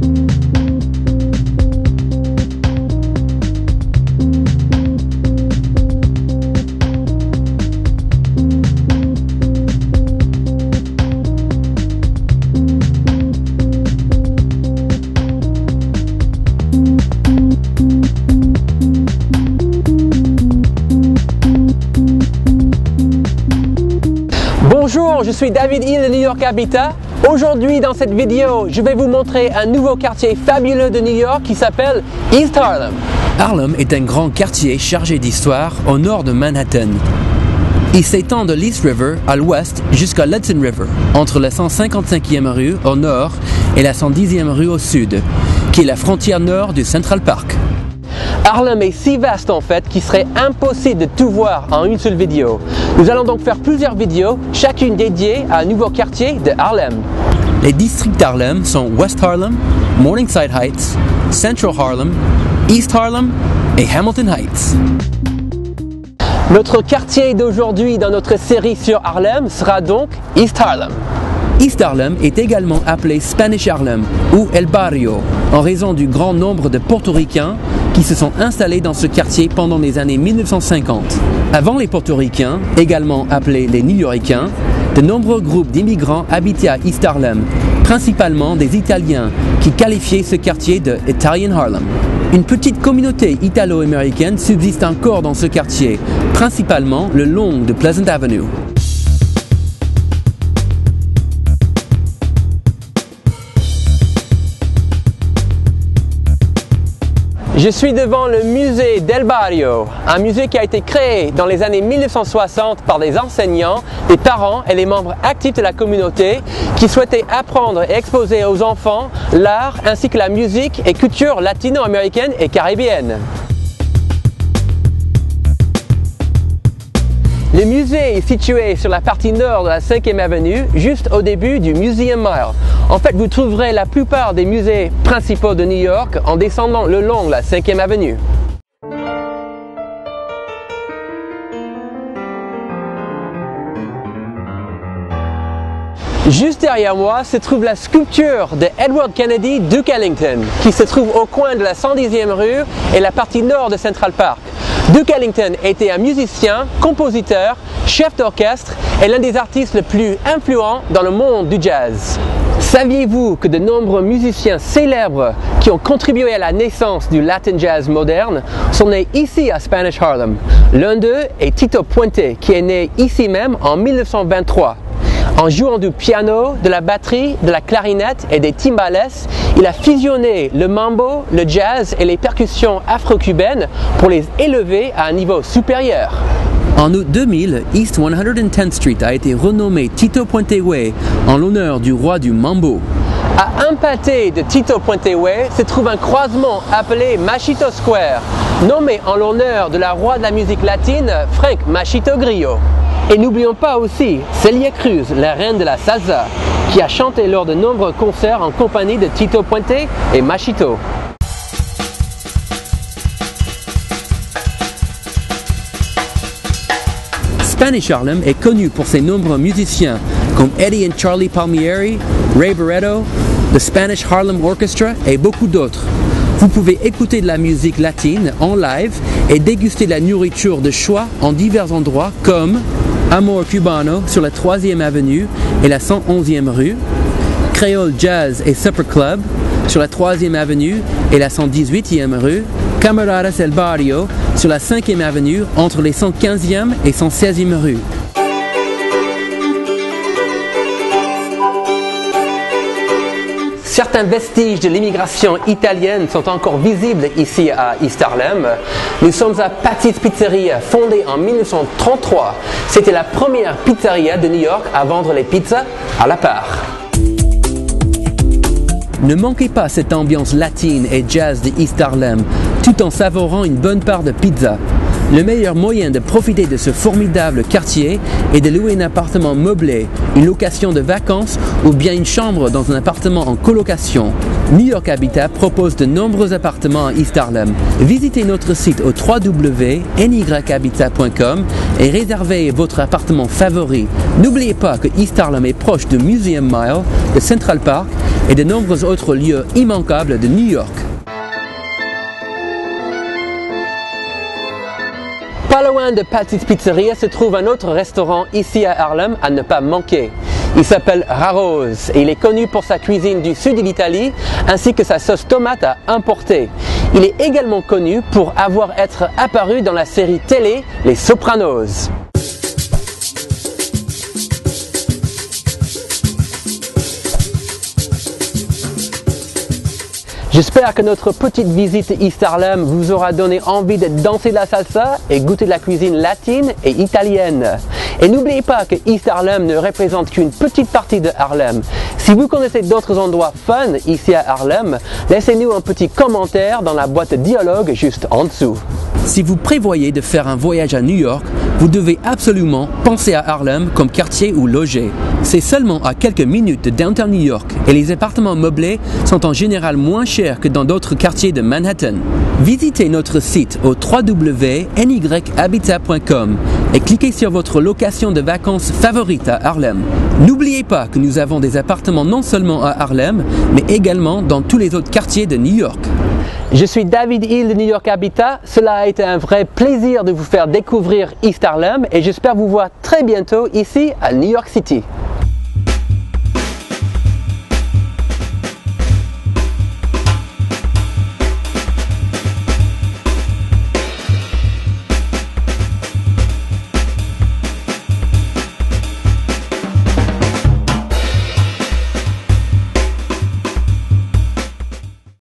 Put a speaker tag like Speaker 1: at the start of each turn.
Speaker 1: Thank you. Bonjour, je suis David Hill de New York Habitat. Aujourd'hui dans cette vidéo, je vais vous montrer un nouveau quartier fabuleux de New York qui s'appelle East Harlem.
Speaker 2: Harlem est un grand quartier chargé d'histoire au nord de Manhattan. Il s'étend de l'East River à l'ouest jusqu'à l'Hudson River, entre la 155e rue au nord et la 110e rue au sud, qui est la frontière nord du Central Park.
Speaker 1: Harlem est si vaste en fait qu'il serait impossible de tout voir en une seule vidéo. Nous allons donc faire plusieurs vidéos, chacune dédiée à un nouveau quartier de Harlem.
Speaker 2: Les districts d'Harlem sont West Harlem, Morningside Heights, Central Harlem, East Harlem et Hamilton Heights.
Speaker 1: Notre quartier d'aujourd'hui dans notre série sur Harlem sera donc East Harlem.
Speaker 2: East Harlem est également appelé Spanish Harlem ou El Barrio en raison du grand nombre de portoricains qui se sont installés dans ce quartier pendant les années 1950. Avant les portoricains, également appelés les New-Yorkains, de nombreux groupes d'immigrants habitaient à East Harlem, principalement des Italiens qui qualifiaient ce quartier de Italian Harlem. Une petite communauté italo-américaine subsiste encore dans ce quartier, principalement le long de Pleasant Avenue.
Speaker 1: Je suis devant le musée Del Barrio, un musée qui a été créé dans les années 1960 par des enseignants, des parents et les membres actifs de la communauté qui souhaitaient apprendre et exposer aux enfants l'art ainsi que la musique et culture latino-américaine et caribéenne. Le musée est situé sur la partie nord de la 5e avenue, juste au début du Museum Mile. En fait, vous trouverez la plupart des musées principaux de New York en descendant le long de la 5e avenue. Juste derrière moi se trouve la sculpture de Edward Kennedy Duke Ellington, qui se trouve au coin de la 110e rue et la partie nord de Central Park. Duke Ellington était un musicien, compositeur, chef d'orchestre et l'un des artistes les plus influents dans le monde du jazz. Saviez-vous que de nombreux musiciens célèbres qui ont contribué à la naissance du Latin jazz moderne sont nés ici à Spanish Harlem? L'un d'eux est Tito Puente, qui est né ici même en 1923. En jouant du piano, de la batterie, de la clarinette et des timbales, il a fusionné le mambo, le jazz et les percussions afro-cubaines pour les élever à un niveau supérieur.
Speaker 2: En août 2000, East 110th Street a été renommé Tito Puente Way en l'honneur du roi du mambo.
Speaker 1: À un pâté de Tito Puente Way se trouve un croisement appelé Machito Square, nommé en l'honneur de la roi de la musique latine, Frank Machito Grillo. Et n'oublions pas aussi Celia Cruz, la reine de la salsa, qui a chanté lors de nombreux concerts en compagnie de Tito Puente et Machito.
Speaker 2: Spanish Harlem est connu pour ses nombreux musiciens comme Eddie and Charlie Palmieri, Ray Barretto, The Spanish Harlem Orchestra et beaucoup d'autres. Vous pouvez écouter de la musique latine en live et déguster la nourriture de choix en divers endroits comme Amor Cubano sur la 3e avenue et la 111e rue, Creole Jazz et Supper Club sur la 3e avenue et la 118e rue, Camaradas El Barrio sur la 5e avenue entre les 115e et 116e rues.
Speaker 1: Certains vestiges de l'immigration italienne sont encore visibles ici à East Harlem. Nous sommes à Patty's Pizzeria, fondée en 1933. C'était la première pizzeria de New York à vendre les pizzas à la part.
Speaker 2: Ne manquez pas cette ambiance latine et jazz de East Harlem, tout en savourant une bonne part de pizza. Le meilleur moyen de profiter de ce formidable quartier est de louer un appartement meublé, une location de vacances ou bien une chambre dans un appartement en colocation. New York Habitat propose de nombreux appartements à East Harlem. Visitez notre site au www.nyhabitat.com et réservez votre appartement favori. N'oubliez pas que East Harlem est proche de Museum Mile, de Central Park et de nombreux autres lieux immanquables de New York.
Speaker 1: Pas loin de Patsy's Pizzeria se trouve un autre restaurant ici à Harlem à ne pas manquer. Il s'appelle Raro's et il est connu pour sa cuisine du sud de l'Italie ainsi que sa sauce tomate à importer. Il est également connu pour avoir être apparu dans la série télé Les Sopranos. J'espère que notre petite visite East Harlem vous aura donné envie de danser la salsa et goûter la cuisine latine et italienne. Et n'oubliez pas que East Harlem ne représente qu'une petite partie de Harlem. Si vous connaissez d'autres endroits fun ici à Harlem, laissez-nous un petit commentaire dans la boîte dialogue juste en dessous.
Speaker 2: Si vous prévoyez de faire un voyage à New York, vous devez absolument penser à Harlem comme quartier où loger. C'est seulement à quelques minutes de downtown New York et les appartements meublés sont en général moins chers que dans d'autres quartiers de Manhattan. Visitez notre site au www.nyhabitat.com et cliquez sur votre location de vacances favorite à Harlem. N'oubliez pas que nous avons des appartements non seulement à Harlem, mais également dans tous les autres quartiers de New York.
Speaker 1: Je suis David Hill de New York Habitat. Cela a été un vrai plaisir de vous faire découvrir East Harlem et j'espère vous voir très bientôt ici à New York City.